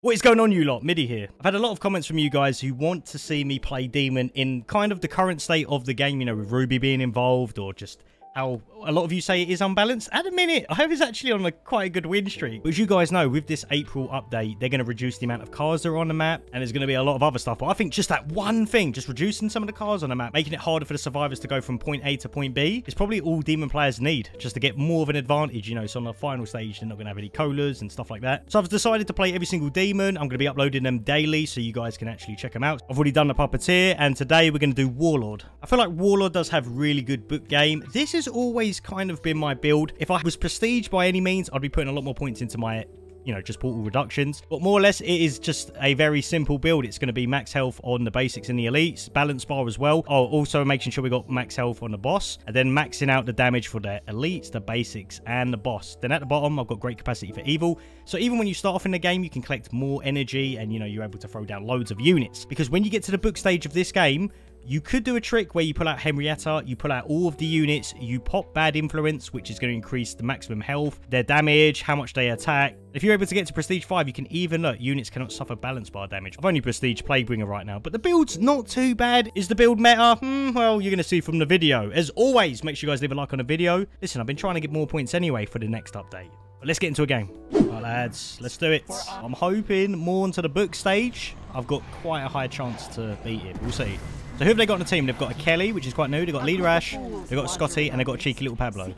What is going on, you lot? Middi here. I've had a lot of comments from you guys who want to see me play Demon in kind of the current state of the game, you know, with Ruby being involved or just how a lot of you say it is unbalanced. At a minute, I hope it's actually on a quite a good win streak. But as you guys know, with this April update, they're going to reduce the amount of cars that are on the map, and there's going to be a lot of other stuff. But I think just that one thing, just reducing some of the cars on the map, making it harder for the survivors to go from point A to point B, is probably all Demon players need, just to get more of an advantage, you know, so on the final stage, they're not going to have any colas and stuff like that. So I've decided to play every single Demon. I'm going to be uploading them daily, so you guys can actually check them out. I've already done the Puppeteer, and today we're going to do Warlord. I feel like Warlord does have really good book game. This always kind of been my build. If I was prestige by any means, I'd be putting a lot more points into my you know, just portal reductions. But more or less, it is just a very simple build. It's going to be max health on the basics and the elites, balance bar as well. Oh, also making sure we got max health on the boss, and then maxing out the damage for the elites, the basics, and the boss. Then at the bottom, I've got great capacity for evil. So even when you start off in the game, you can collect more energy, and you know, you're able to throw down loads of units. Because when you get to the book stage of this game, you could do a trick where you pull out Henrietta, you pull out all of the units, you pop Bad Influence, which is going to increase the maximum health, their damage, how much they attack. If you're able to get to Prestige 5, you can even look, units cannot suffer balance bar damage. I've only Prestige Plaguebringer right now, but the build's not too bad. Is the build meta? Hmm, well, you're going to see from the video. As always, make sure you guys leave a like on the video. Listen, I've been trying to get more points anyway for the next update. But let's get into a game. Lads, let's do it. I'm hoping more into the book stage. I've got quite a high chance to beat it. We'll see. So who have they got on the team? They've got a Kelly, which is quite new. They've got Leader Ash, they've got Scotty, and they've got a cheeky little Pablo.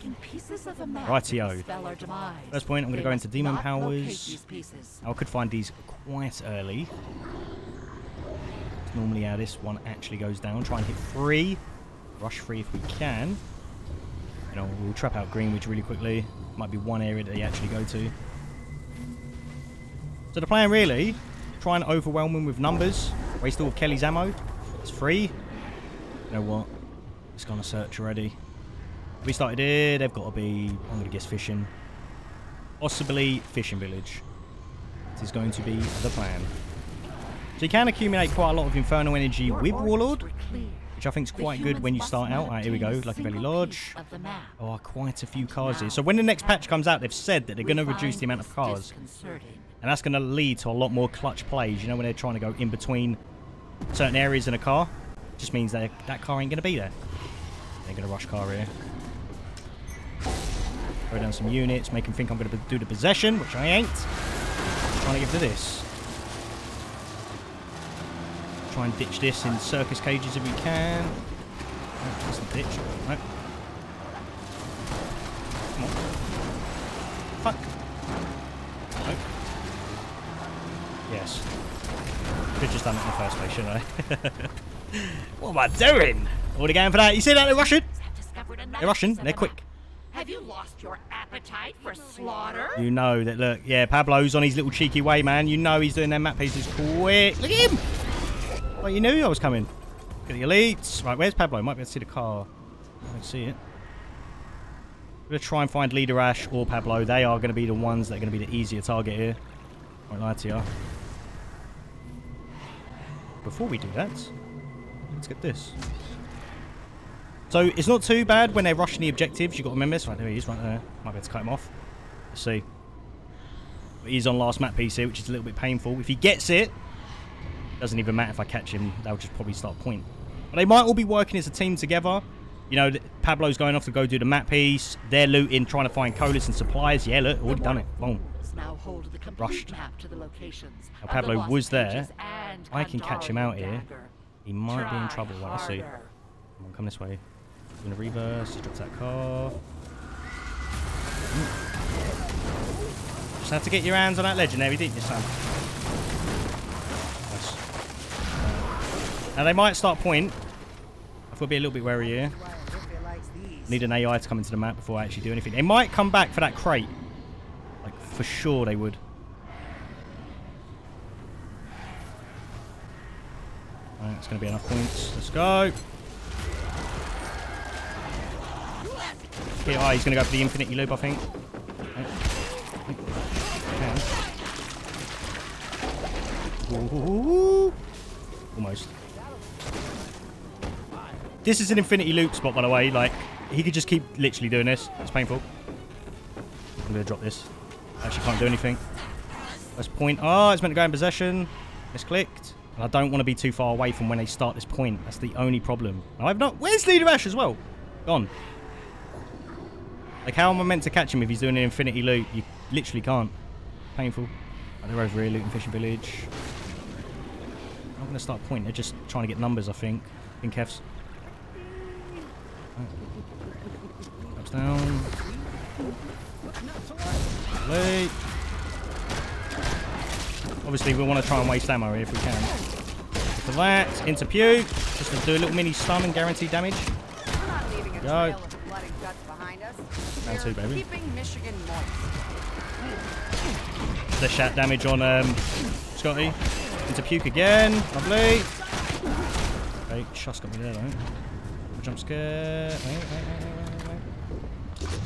Rightio. First point, I'm going to go into Demon Powers. I could find these quite early. It's normally how this one actually goes down. Try and hit three. Rush three if we can. You know, we'll trap out Greenwich really quickly. Might be one area that they actually go to. So the plan really, try and overwhelm them with numbers. Waste all of Kelly's ammo. It's free. You know what? It's gonna search already. We started here. They've got to be, I'm going to guess fishing. Possibly fishing village. It is going to be the plan. So you can accumulate quite a lot of infernal energy with Warlord. Which I think is quite good when you start out. Alright, here we go. Lucky Valley Lodge. Oh, quite a few cars here. So when the next patch comes out, they've said that they're going to reduce the amount of cars. And that's going to lead to a lot more clutch plays. You know, when they're trying to go in between certain areas in a car. Just means that that car ain't going to be there. They're going to rush car here. Throw down some units, make them think I'm going to do the possession, which I ain't. Trying to give to this. Try and ditch this in circus cages if we can. Oh, that's the ditch. Right. Come on. Fuck. Nope. Yes. Could have just done it in the first place, shouldn't I? what am I doing? Already going for that. You see that? They're rushing. They're rushing. They're quick. Have you lost your appetite for slaughter? You know that, look, yeah, Pablo's on his little cheeky way, man. You know he's doing their map pieces quick. Look at him. Well, you knew I was coming. Get the elites. Right, where's Pablo? Might be able to see the car. I don't see it. I'm going to try and find Leader Ash or Pablo. They are going to be the ones that are going to be the easier target here. Won't lie to you. Before we do that, let's get this. So it's not too bad when they're rushing the objectives. You've got to remember this. Right, there he is, right there. Might be able to cut him off. Let's see. But he's on last map piece here, which is a little bit painful. If he gets it, doesn't even matter if I catch him. They'll just probably start point. But they might all be working as a team together. You know, Pablo's going off to go do the map piece. They're looting, trying to find colas and supplies. Yeah, look, already done it. Boom. Now hold the Rushed. map to the locations. Now, Pablo was there. I can catch him out here. He might be in trouble. Right, let's see. Come on, come this way. I'm going to reverse. Drop that car. Just have to get your hands on that legendary, didn't you, son? Now, they might start point. I've got to be a little bit wary here. Need an AI to come into the map before I actually do anything. They might come back for that crate. Like, for sure they would. Alright, it's going to be enough points. Let's go. Oh, he's going to go for the infinity loop, I think. Ooh. Almost. This is an infinity loop spot, by the way. Like, he could just keep literally doing this. It's painful. I'm going to drop this. Actually can't do anything. Let's point. Oh, it's meant to go in possession. Misclicked. And I don't want to be too far away from when they start this point. That's the only problem. I've not... Where's Leader Ash as well? Gone. Like, how am I meant to catch him if he's doing an infinity loot? You literally can't. Painful. Oh, they're over here, looting fishing village. I'm going to start a point. They're just trying to get numbers, I think. I think Kefs. Drops down. Late. Obviously, we want to try and waste ammo if we can. For that, into Pew. Just to do a little mini stun and guarantee damage. We're not leaving a Go. trail of blood and guts behind us. Round two, baby. Michigan moist. The shat damage on um, Scotty. Into Puke again. Lovely. Okay, Shush got me there though. Jump scare. Wait, wait, wait, wait, wait, wait.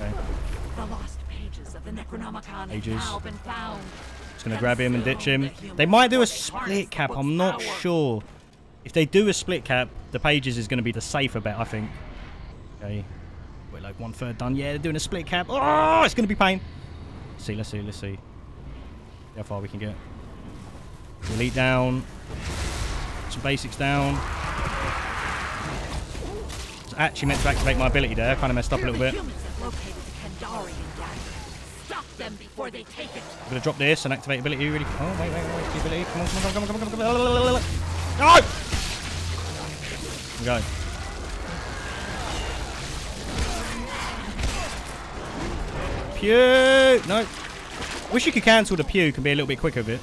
Okay, The lost pages of the Necronomicon Pages. have now been found. just gonna grab him and ditch him. They might do a split cap, I'm not sure. If they do a split cap, the pages is gonna be the safer bet, I think. Okay. We're like one third done. Yeah, they're doing a split cap. Oh, it's gonna be pain. Let's see, let's see, let's see. How far we can get. Elite down. Some basics down. I was actually meant to activate my ability there. Kind of messed up a little bit. I'm gonna drop this and activate ability really. Oh wait, wait, wait, ability. Come on, come on, come on, come on, come on, come on. No! Go. Pew! No. Wish you could cancel the pew. Can be a little bit quicker with it.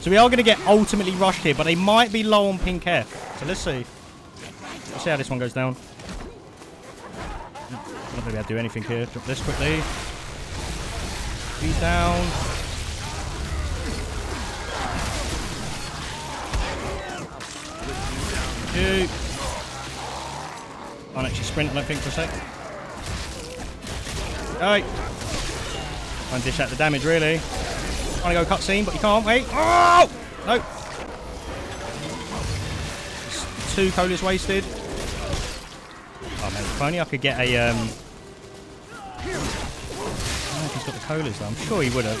So we are going to get ultimately rushed here, but they might be low on pink hair. So let's see. Let's see how this one goes down. To be able to do anything here. Drop this quickly. Beat down. Two. Can't actually sprint, I don't think, for a sec. Alright. Try and dish out the damage, really. Trying to go cutscene, but you can't. Wait. Oh! No. Just two colas wasted. Oh, man. If only I could get a... Um... I don't know if he's got the colas, though. I'm sure he would have.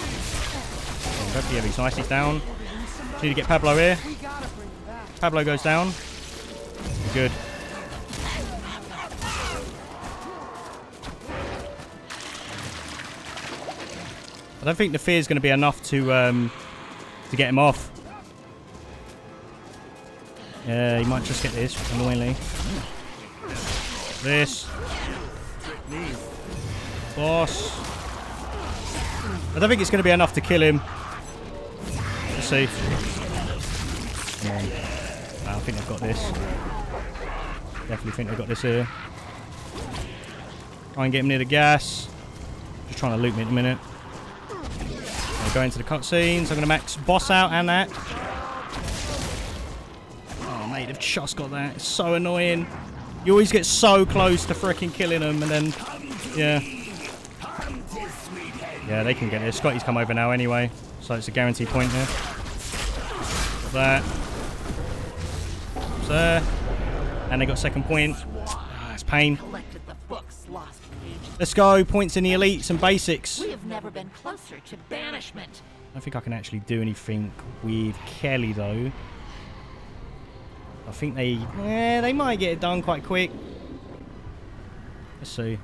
Oh, yeah, he's nice. He's down. Need to get Pablo here. Pablo goes down. Good. I don't think the fear is going to be enough to um, to get him off. Yeah, he might just get this, annoyingly. This. Boss. I don't think it's going to be enough to kill him. Let's see. Come on. Ah, I think I've got this. Definitely think I've got this here. Try and get him near the gas. Just trying to loot me at the minute. Gonna into the cutscenes. I'm going to max boss out and that. Oh, mate, they've just got that. It's so annoying. You always get so close to freaking killing them and then, yeah. Yeah, they can get it. Scotty's come over now anyway, so it's a guaranteed point here. Got that. It's there. And they got second point. Ah, it's pain. Let's go. Points in the elites and basics. We have never been closer to banishment. I don't think I can actually do anything with Kelly though. I think they, yeah, they might get it done quite quick. Let's see.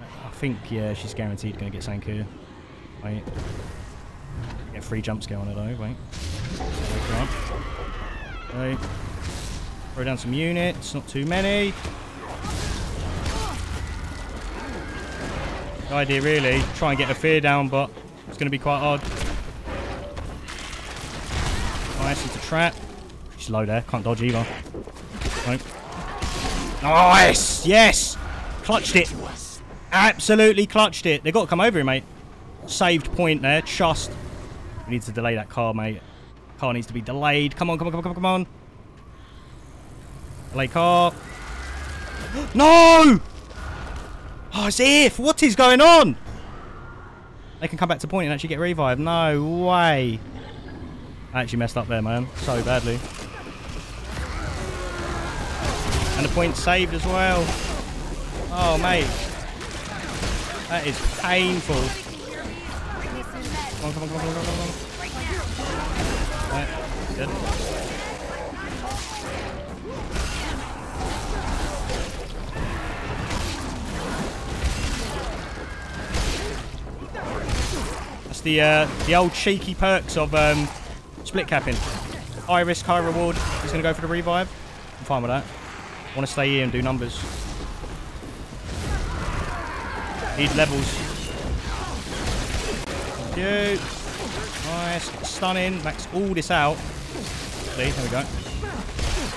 I think yeah, she's guaranteed going to get sank here. Wait. Get free jump scare on her though. Wait. Wait. Throw down some units. Not too many. The idea really, try and get her fear down, but it's going to be quite hard. Nice, oh, it's a trap. She's low there, can't dodge either. Nope. Nice! Yes! Clutched it. Absolutely clutched it. They've got to come over here, mate. Saved point there, just. We need to delay that car, mate. Car needs to be delayed. Come on, come on, come on, come on, come on. Delay car. no! Oh, it's if. What is going on? They can come back to point and actually get revived. No way. I actually messed up there, man. So badly. And the point saved as well. Oh, mate. That is painful. Come on, come on, come on, come on, come on. Right, good. The uh, the old cheeky perks of um, split capping. High risk, high reward. He's gonna go for the revive. I'm fine with that. Want to stay here and do numbers. Need levels. Thank you. Nice. Stunning. Max all this out. There we go.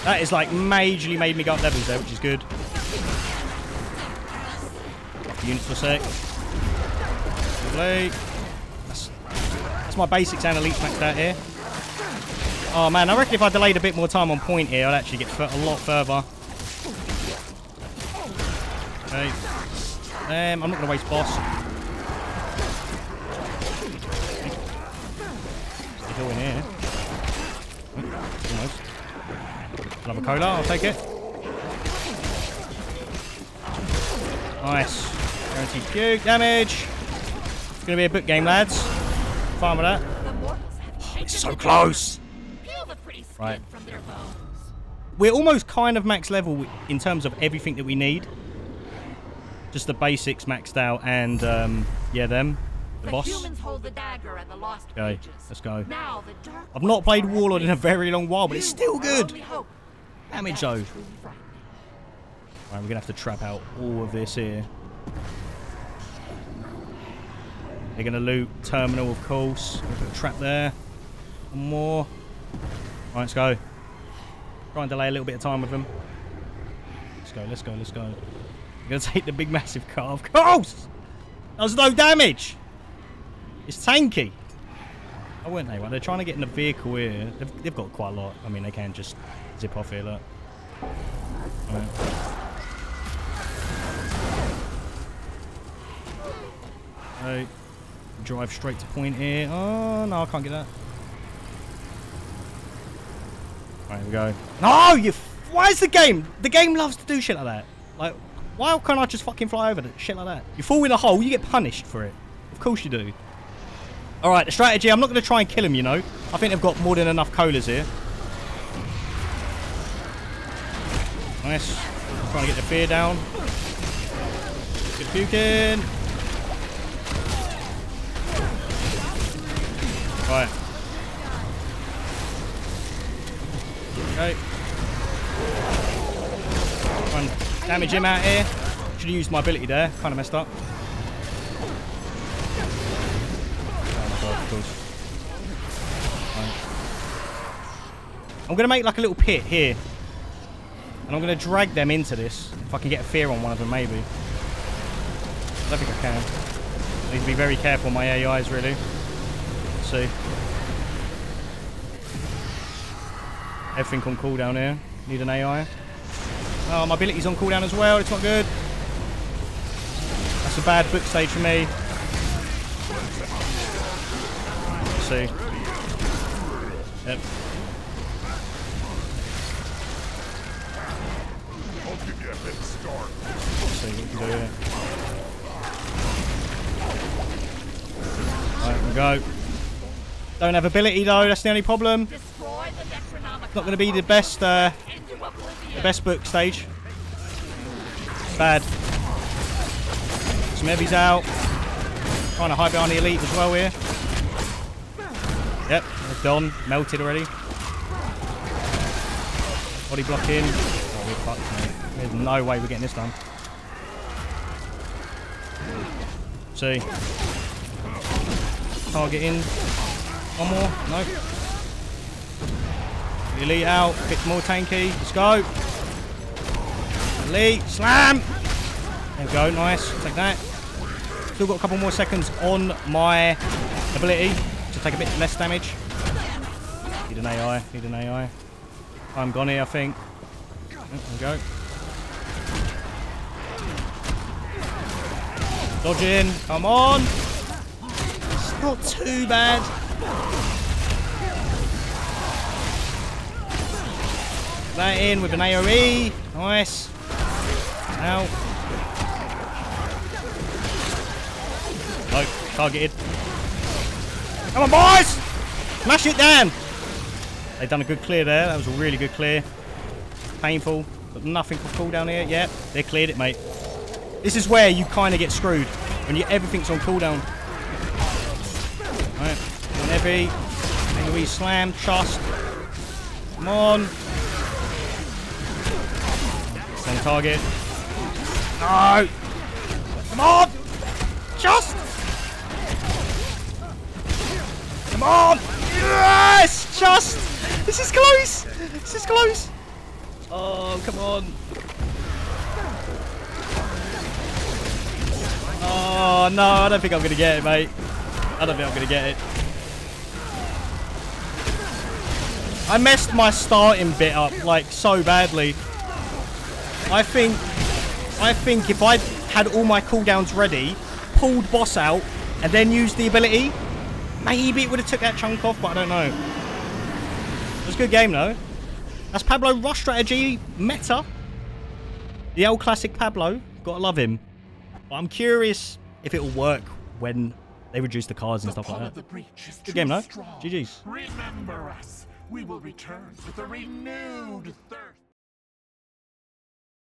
That is like majorly made me go up levels there, which is good. Units for a sec. Lovely. My basics and elites maxed out here. Oh man, I reckon if I delayed a bit more time on point here, I'd actually get a lot further. Okay. Um, I'm not going to waste boss. Still in here. Oh, Almost. Another cola, I'll take it. Nice. Guaranteed puke damage. It's going to be a book game, lads. Fine with that. The mortals have taken It's so close. Peel the pretty skin Right. from their bones. We're almost kind of max level in terms of everything that we need. Just the basics maxed out and, um, yeah, them. The The boss. the dagger and the lost Okay, let's go. Now I've not played Warlord in a very long while, but it's still good. only hope. Damage though. Right, we're gonna have to trap out all of this here. They're gonna loot terminal, of course. We'll trap there. One more. Right, let's go. Try and delay a little bit of time with them. Let's go, let's go, let's go. We're gonna take the big massive car, of course! There's no damage! It's tanky. Oh, weren't they? Right, they're trying to get in the vehicle here. They've, they've got quite a lot. I mean, they can just zip off here, look. Right. Drive straight to point here. Oh, no, I can't get that. Right, we go. No, you... Why is the game... The game loves to do shit like that. Like, why can't I just fucking fly over the shit like that? You fall in a hole, you get punished for it. Of course you do. Alright, the strategy, I'm not going to try and kill him, you know. I think they've got more than enough colas here. Nice. Trying to get the fear down. Good puking. Right. Okay. Try damage him out here. Should have used my ability there. Kind of messed up. Of course. I'm going to make like a little pit here. And I'm going to drag them into this. If I can get a fear on one of them, maybe. I don't think I can. I need to be very careful my AIs, really. See. Everything on cooldown here. Need an AI. Oh, my ability's on cooldown as well. It's not good. That's a bad book stage for me. Let's see. Yep. Let's see what we can do here. Right, we go. Don't have ability though, that's the only problem. The Not going to be the best, uh, the best book stage. Bad. Some heavies out. Trying to hide behind the elite as well here. Yep, done. Melted already. Body. Oh, we're fucked, mate. There's no way we're getting this done. See. Target in. One more. No. Elite out. Bit more tanky. Let's go. Elite. Slam. There we go. Nice. Take that. Still got a couple more seconds on my ability to take a bit less damage. Need an AI. Need an AI. I'm gone here, I think. There we go. Dodging. Come on. It's not too bad. That in with an AoE. Nice. Now. Oh, targeted. Come on, boys! Smash it down! They've done a good clear there. That was a really good clear. Painful. But nothing for cooldown here. Yep, they cleared it, mate. This is where you kind of get screwed. When you, everything's on cooldown. Heavy. Make a wee slam. Trust. Come on. Same target. No! Come on! Just! Come on! Yes! Just! This is close! This is close! Oh, come on. Oh, no, I don't think I'm going to get it, mate. I don't think I'm going to get it. I messed my starting bit up, like, so badly. I think... I think if I had all my cooldowns ready, pulled boss out, and then used the ability, maybe it would have took that chunk off, but I don't know. It was a good game, though. That's Pablo Rush strategy meta. The old classic Pablo. Gotta love him. But I'm curious if it'll work when they reduce the cards and The stuff like that. the breach is Good game, though. GG's. Remember us. We will return with a renewed thirst.